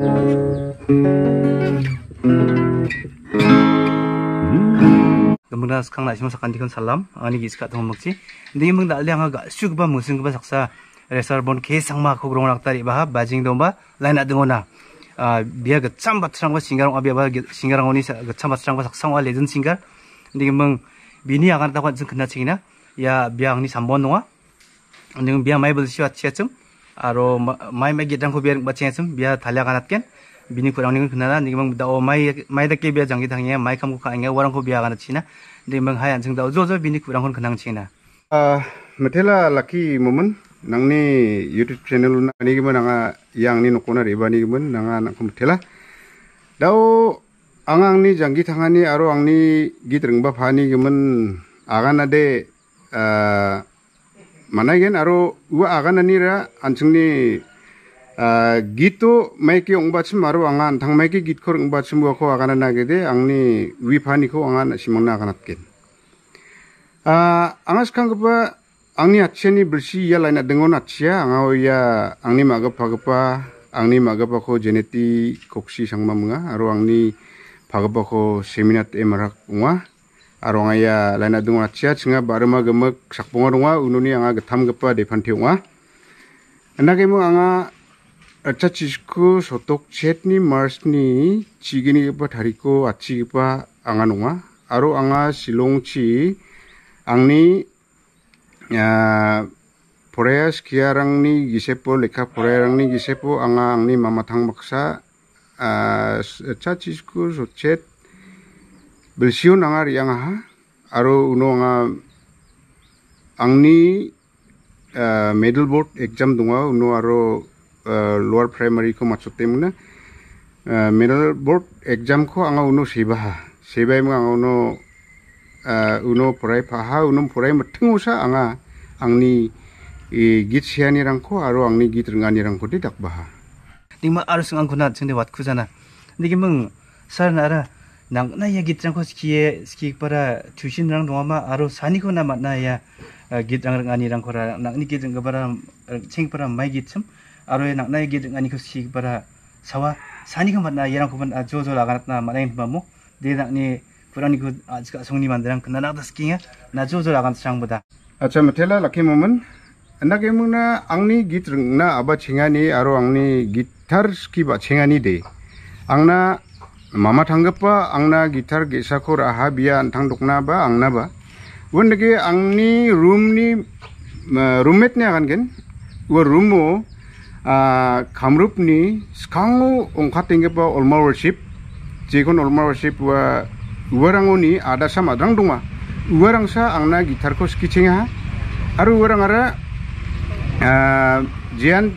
Kemudian sekarang nak cuma sekan dikon salam, ani gis kat tong mukci. Ndi mung dak liang agak syuk ba musim ba saksa resar bon ke sang ma ko grong rak tari ba bajing domba lain nak dengona. Ah biya ga cham bat sang ba singarong abia ba singarong oni ga cham bat sang ba legend singar. Ndi mung bini akan takut jeng kena cingina ya biang ni sambon nonga. Ndi biya mai bel siwa ciacem. আৰু মাই মাই গীত ৰাংখো বিয়া বাচি আছো বিয়া থালিয়া কানাতকেন বিনি খুৰাং নিগুন খুনানা নিগম দাও মাই মাই দাকে বিয়া জাংগি থাঙিয়ে মাই খামু খাঙে ওৱাৰংখো বিয়া কানাতছি না নিগম হাই আনছিং দাও জ' জ' বিনি খুৰাং খুন খানাংছি না মেথেলা লাকি মমন নাংনি ইউটিউব চেনেল নিগমন আঙা ইয়াংনি নকনা ৰিবা নিগমন নাঙা নাংখো মেথেলা দাও আঙা আংনি জাংগি থাঙানি আৰু আংনি গীত ৰংবা ফানি গেমন আগানা দে managen aro ua agana ni ra anchungni gitu maiki ongbachim maru angan thang maiki git khor ongbachim wa ko agana nagede angni wifani ko angan simona aganatken angas kang gapa angni acheni bersi ya laina dengon achia anga ya angni magapa gapa angni magapa ko geneti koksi sangma munga aro angni pagapa ko seminat emarak unga aro anga ya laina dengon achia chinga barma gemek sakponga runga ununi anga getam gapa depanti unga Enak emo anga acha chisku sotok chetni marsni chigini gipa tariko achi gipa anga nonga aro anga silongchi angni poraya skiarangni gisepo leka porayarangni gisepo anga angni mamatang maksa acha chisku sochet belsion anga riang ha aro uno anga angni middle board exam dunga uno aro lower primary ko machote muna middle board exam ko anga uno sebaha sebai mga anga uno uno porai paha uno porai matung usa anga angni git siani rangko aro angni git rengani rangko di dak baha tingma arus ngang kunat sende wat kuzana niki mung sar nara nang na ya gitrang ko ski ski para tuition rang dong ma aro sani ko na mat na ya gitrang rang ani rang ko nang ni gitrang ga para cheng para mai gitcham aro ya nang na ya gitrang ani ko ski para sawa sani ko mat na ya ko ban jo jo la ga na ma nai ba mo de nang ni पुरानीको आजका सोंनि मान्दिरां खोना नादा स्किङा ना जो जो लागान सांग बदा आच्छा मथेला लखी मोमन नागे मुना आंनि गीत रोंना आबा छिङानि आरो आंनि गिटार स्किबा छिङानि दे आंना mama tanggapa angna gitar gesa ko raha biya antang dokna ba angna ba. Angni room ni roommate ni akan gen. Wo roomo kamrupni sekangu ongkat tinggi pa olma worship. Jikon olma worship wa uwarangoni ada sama drang duma uwarang sa angna gitar ko skicinga aru uwarang ara jian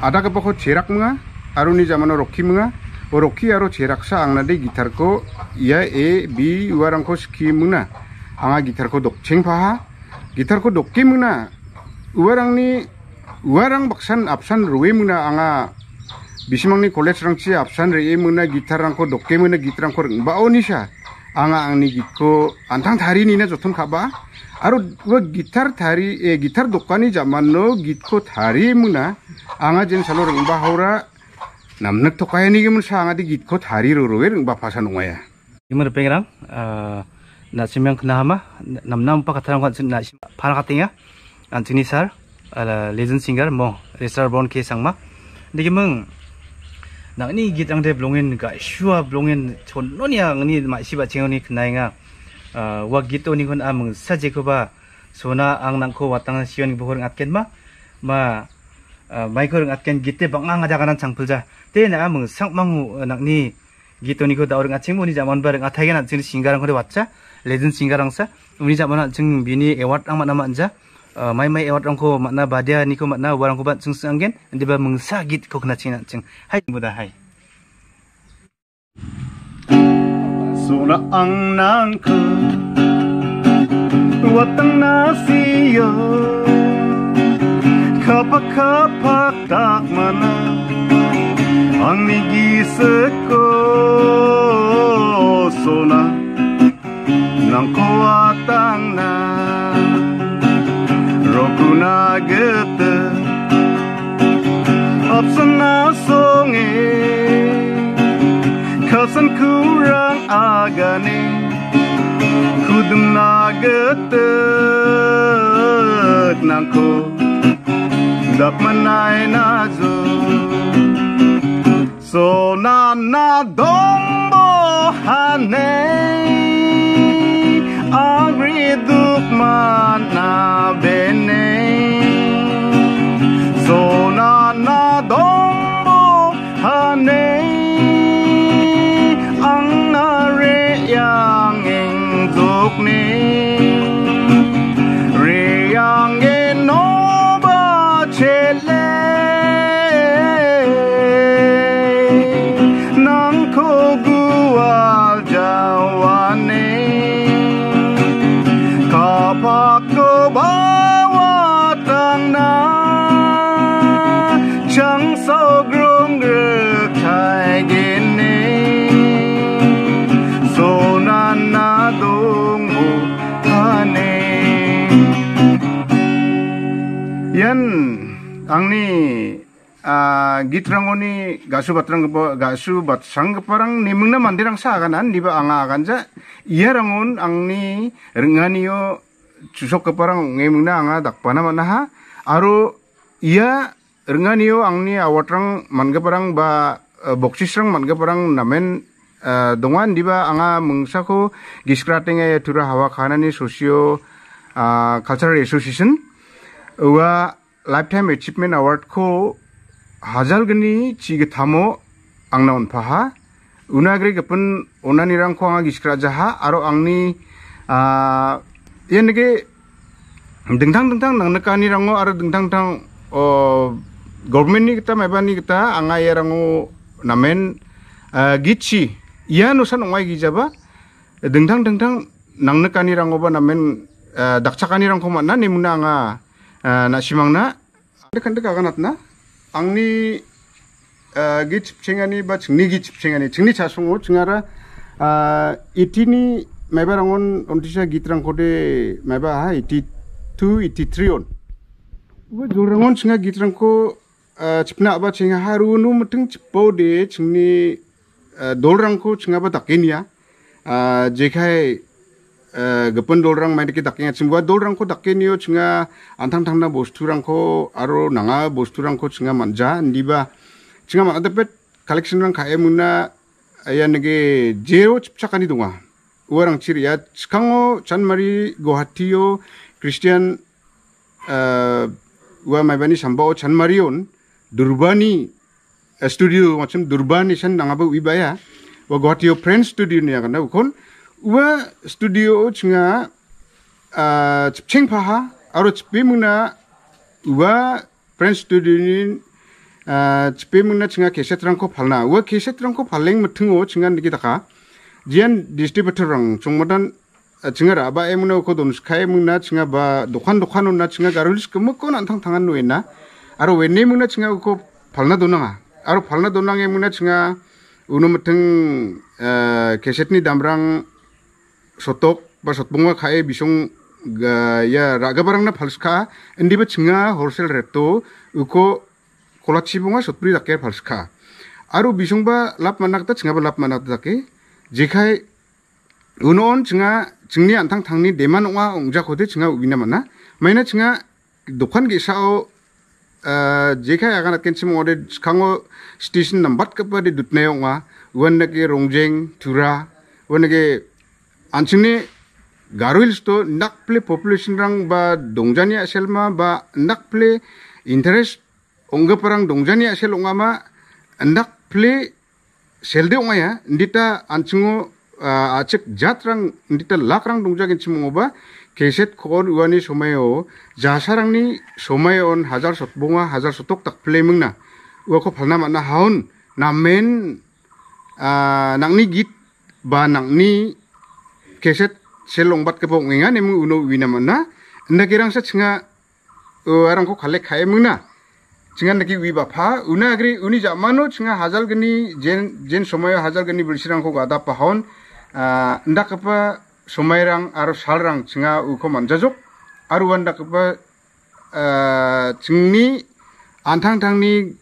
ada ka poko cerak mga aru ni zamano roki mga o roki aru cerak sa angna de gitar ko ya e b uwarang ko ski muna. Anga gitar ko dokceng paha. Gitar ko dokki muna. Uwarang ni warang baksan apsan ruwe muna. Anga bisimangni college rangchi apsan re muna. Gitar rangko dokke muna gitar rangko ba onisha anga angni gitko antang thari ni na jothon khaba. Aro wa gitar thari e gitar dokani jamanno gitko thari muna. Anga jen salo rengba haura namnak to kaya ni gemun sa anga di gitko thari ro ro reng ba phasa nungaya imar pengrang ah, na simyang kena hama. Namnam pa katharang kan na phana katinga antini sar, ala legend singer mo restar bon ke sangma. Digi meng nang ni git ang de blongin ga shua blongin chon no ni ang ni ma siba cheng ni knai nga. Wa git ni kon ameng sa je ko ba. Sona ang nang ko watang sion ni bohor ngatken ma. Ma mai ko ngatken gitte bang ang ada kanan changpulja te na ameng sangmangu nak ni gitoni ko daur ngacheng mo ni zaman bar ngathai na ching singarang ko watcha legend singarang sa uni zaman ching bini award ang ma nama anja mai mai ewat rangko makna badia niko makna warang ko bat chung sang gen ndi ba mengsa git ko kena cina chung hai muda hai sula ang nang ko watang nasiyo kapa kapa takmana Ang nigisa ko Sona Nang kuwatang na Roku na gete Apsa na songe Kasan kurang agane Kudum na gete Nang kuwatang manai na zo so na na dong bo hane agri duk mana bene git rangoni gasu batrang bat sang batsang geparang nimengna mandirang sa kanan diba anga akan iya ia rangon angni renganiyo susok keparang ngemengna anga dakpana manaha aro iya renganiyo angni awatrang mangeparang ba boksisrang mangeparang namen dongan diba anga mengsako giskrating ya tura hawa kanani sosio cultural association. wa lifetime achievement award ko hajar geni chige thamo naon paha unagri gepun onani rangko anga giskra jaha aro angni uh, yenege dengtang dengtang nangnekani rango aro dengtang dengtang government ni kita mebani kita anga ya rango namen uh, gichi ia nusan ongai gijaba dengtang dengtang nangnekani rango ba namen uh, dakchakani rangko mana nimuna anga uh, na simangna dekan dekaganatna 앙리 아, 어, 기 집행하니 바 뭐 증리 기 집행하니 증리 자송호 증하라. 아 이티니 매바랑온 온티샤 기트랑 고데 매바 하 이티 투 이티 트리온. 뭐 조랑온 증하 기트랑 코 어, 집나 아바 증하 하루누 무튼 뭐 집보데 증리 돌랑 어, 코 증하바 닥게니야. 아 제카이 de chingni dolrang main ki dakenya chingwa dolrang ko dakeniyo chinga antang tangna bosturang ko aro nanga bosturang ko chinga manja ndiba chinga ma adapet collection rang kae muna aya nege jero chipchakani dunga uarang chiri ya. Chikango chanmari gohatiyo christian ua maibani sambao chanmarion durbani studio macam durbani san nangaba wibaya. Wa gohatiyo friend studio ni akan ukon ua studio chinga chipcheng paha aro chipe muna ua friend studio ni chipe muna chinga rangko palna ua keset rangko paleng mutungo chinga niki daka jian distributor rang chungmadan chinga raba e muna ko don skai muna chinga ba dokan dokan na chinga garulis kemko nantang tangan nuena aro wenne muna chinga ko palna donanga aro palna donang e muna chinga uno muteng keset ni damrang sotok ba sotbunga khae bisong ya raga barang na phalska. Indi ba chinga wholesale rate uko kolachi bunga sotpri dake phalska. Aru bisong ba lap manak ta chinga ba lap manak ta dake. Jekai unon chinga chingni antang tangni deman onga ongja khode chinga mana. Maina chinga dokan ge sao jekai agan atken chimo ode kango station nambat ka pa de dutne onga wan ke rongjeng tura wan ke anchini garuil sto nakple population rang ba dongjani aselma ba nakple interest ongga parang dongjani asel ongama nakple selde onga ya. Ndita anchingo achek jatrang ndita lakrang dongjagin chimongo ba keset kon uani somayo jasarangni somayon hajar sotbonga hajar sotok tak plemengna uako palna mana haun namen nangni git ba nangni keset selong bat ke pong nga nemu uno wina mana nda kirang sa chinga arang ko khale khae muna chinga naki wi ba pha una agri uni jamano chinga hazal gani jen jen somayo hazal gani bilsirang ko gada pahon nda kapa somairang aro salrang chinga uko manjajok aru wanda kapa chingni antang tangni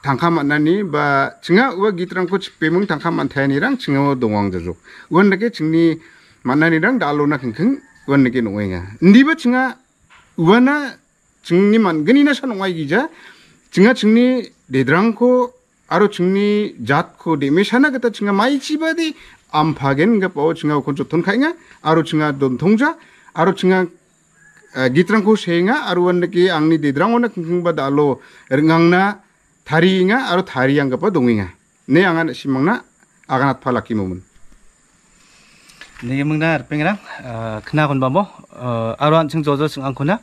tangka manani ba chinga uwa gitrangko chipemung tangka mantayani rang chinga dongwang jajuk uwan nake chingni manani rang dalo na kengkeng uwan nake nongwenga ndiba chinga uwana chingni mangani na san nongwai gija chinga chingni dedrangko aro chingni jatko deme sana gata chinga mai chibadi ampagen ga pao chinga koncho ton khainga aro chinga don thongja aro chinga gitrangko senga aro wan nake angni dedrangona kengkeng ba dalo rengangna 다리잉아 아로 다리양 가빠 동잉아 내 양안 심망나 아가낫 팔라키 몸은 네มึง나 뺑이랑 그나 건 바모 아 Negi mung na rpeng rang kna kon bambo aron chung jojo chung ang kona.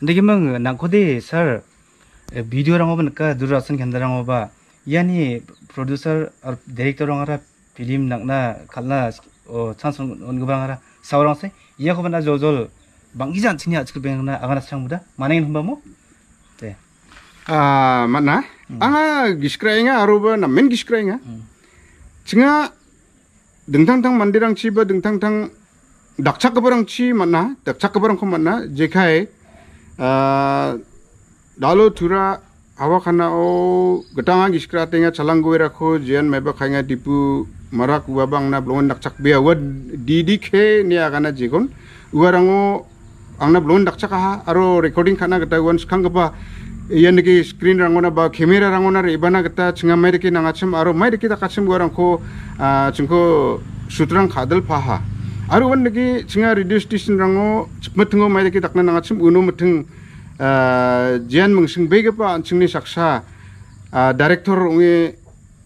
Negi mung nang kodi sir video rang oban ka durasan kenda rang oba yani producer or director rang ara film nang na kalna chance on gubang ara sawrang se iya ko bana jojo bangi jan chini achkul beng na agana sang muda maneng hamba mo. Te. Ah mana? Anga giskrainga aruba namen giskrainga. Chinga 조조 방기지 않지냐 아직 뺑나 아가나 상무다 만행인 한바모 네 아 맞나 anga giskrainga aruba namen giskrainga chinga dengtang-tang mandirang chi ba dengtang-tang dakchak kabarang chi mana dakchak kabarang ko mana jekai dalo tura awa khana o gatanga giskra tenga chalang goira ko jian meba khainga tipu marak wabang na blon dakchak be awad didi khe ni agana jigon uarango angna blon dakchak ha aro recording khana gata wan skang ba iyan niki screen rangona ba camera rangona re ibana gata chinga mai riki nangachim aro mai riki takachim guarangko chingko sutrang khadal paha aro wan niki chinga radio station rango chipmatungo mai riki takna nangachim uno mutung jian mungsing bege pa chingni saksa. Director ungi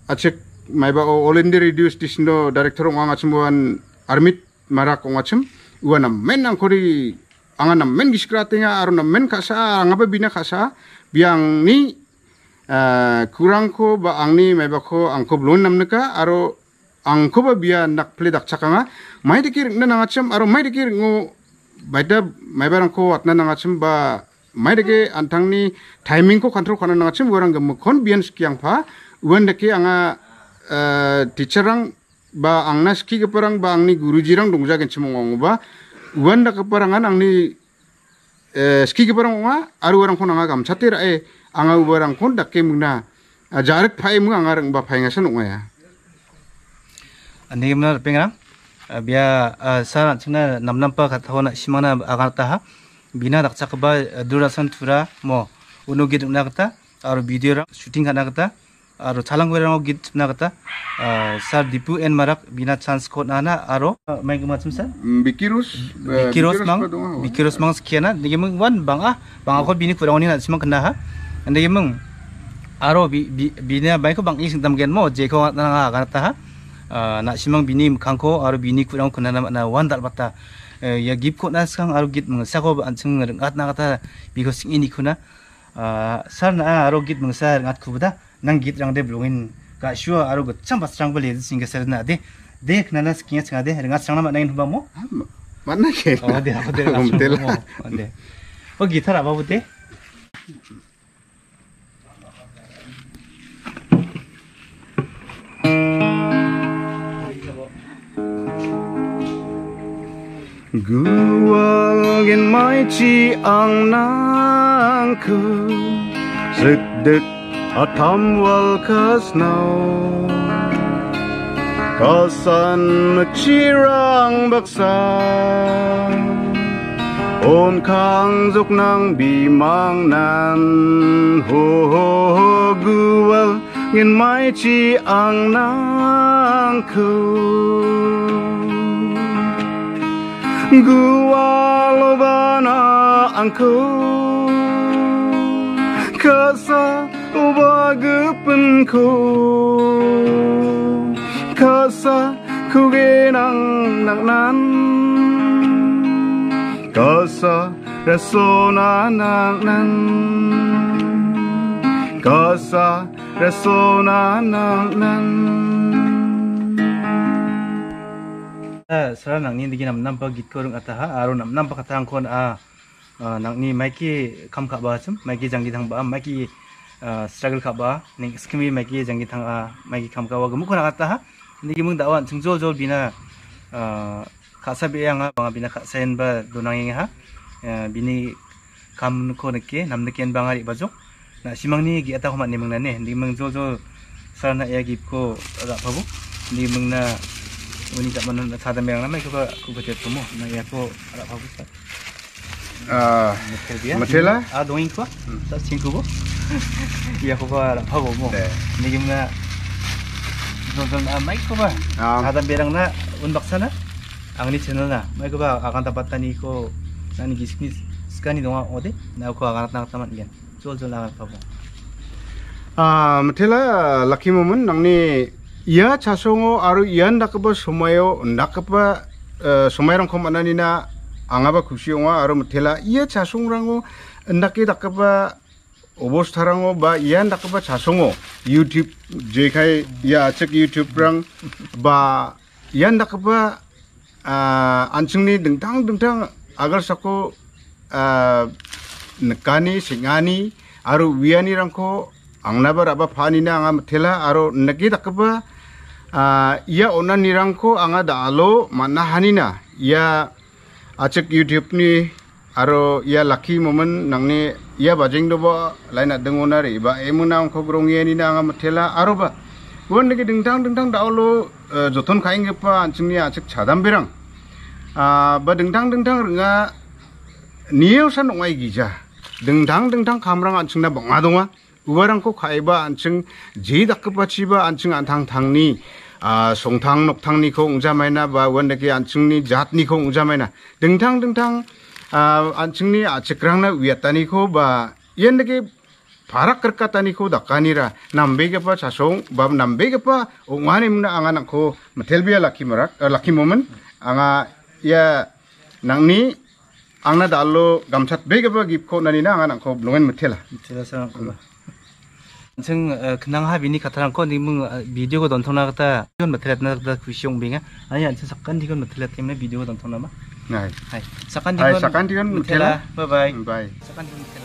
achek mai ba all india radio station do director unga ngachim wan armit marak ungachim uana men angkori anga na men giskra tenga aro na men kasa angapa bina kasa biang ni kurangko ba angni mebako angko blon namneka aro angko ba dak chakanga mai dikir na nangacham aro mai dikir ngo baida mai barangko atna nangacham ba mai deke antangni timing ko control kana nangacham warang gem kon bian skiang pa uan deke anga teacherang ba angna ski keparang ba angni gurujirang dongja genchimong ba uan dak keparangan angni ski keparang wa aru orang kon anga gamchatir e anga ubarang kon dakke mungna jarak phai mu anga rang ba phai nga san ya ani gimna pengrang bia sa china nam nam pa khathona simana agarta ha. Bina dakchak ba durasan tura mo unugit na kata aru video shooting kana kata aro chalang berang git na kata sar dipu en marak bina chance ko nana aro main ke macam sar? Bikirus bikirus mang bikirus mang sekian nige mung wan bang ah. Bang aku bini kurang ni nak semang kena ha nige mung aro bina baik ko bang ising tam gen mo je ko na kata ha nak semang bini kangko aro bini kurang kena na wan dal bata ya gip ko na sekarang aro git mung sako ancung ngat na kata biko sing ini kuna. Sar na aro git mung sar ngat kubuda nang git rang de blungin ka shua aru go cham pas rang bale sing ga ser na de. Dek na nas kiya changa de. Rang chang na ma nang ba mo. Mana ke oh de ha de la. de. O gitar aba bute Guwagin mai chi ang nang ku. Sực đực a Tom Walker's now. Kasan nagchirang baksa On kang zok ng bimang nan. Ho ho ho guwal Ngin mai chi ang nang ko Guwal ba na ang ko Kasan ku kasa ubagup은코 kasa kugenang nangnan kasa resona nangnan kasa resona nangnan sara nang ni digi nam nam pa git ko rung ataha aro nam nam pa katang kon nang ni maiki kam ka ba ba maiki struggle ka ba ning skimi magi jangi thang a magi kham ka wa gumu khona ta ha ni mung da wan chung jo jo bina khasa be yang ba bina khasen ba dunang ha bini kam ko ne ke nam ne ken bangari ba jo na simangni gi ata homat ni mengna ne di meng jo jo sarana ya gip ko ra pabu di meng na uni tak mana sada merang na mai ko ko ko jet mo na ya ko ra pabu sa Ah, metel dia Metel lah? a doing ko sa singku bo ya ko ra pabu mo 네. ni gim na jo jo na mai ko ba Ah, sada merang na un baksana angni channel na mai ko ba akan dapat tani ko nani gisni skani donga ode na ko akan nak tamat gen jol jol akan pabu 아, 마텔라 라키 모먼 낭니 이야 차송오 아루 이안 다크바 소마요 오 나키 다크바 어버스타랑오 바 이안 다크바 차송오 유튜브 제카이 이야 아측 유튜브랑 바 이안 다크바 아 안층니 등탕 등탕 아갈 사코 아 nekani singani aru wiani rangko angna ba raba phani na anga thela aro nagi dakba ia onan nirangko anga dalo mana hanina ia achek youtube ni aro ia lucky moment nangni ia bajing do ba laina dengonari ba emuna angko grongi ni na anga thela aro ba. Won nagi dingtang dingtang dalo joton khaing pa anchingni achek chadam berang ba dingtang dingtang ringa niyo san ongai gija dengdang dengdang kamrang anching na bonga donga uwarang ko khaiba anching je dakpa chiba anching antang thangni a songthang noktang ni ko ungja maina ba. Wanda ke anching ni jat ni ko ungja maina dengdang dengdang a anching ni anchingni achikrangna wiatani ko ba yendege farak kerkatani ko dakani ra nambe pa sasong ba nambe pa ungani mna anga nako matelbia laki marak laki momen anga ya nangni angna dalo gamchat bege pa gipko nani na anga nako blongen metela metela sarang ko ซึ่งคนังฮาวินี่คัทรังก็นี่มึงวิดีโอก็ตอนทงนักตาย้อนมาเทเลตนักตาคุยชงเบงอ่ะอันนี้อันซึ่งสักกันที่ก็มาเทเลตเองนะวิดีโอตอนทงนักมั้ย Nah, hai, sakan di hai, sakan di kan, bye bye, bye bye, sakan di kan.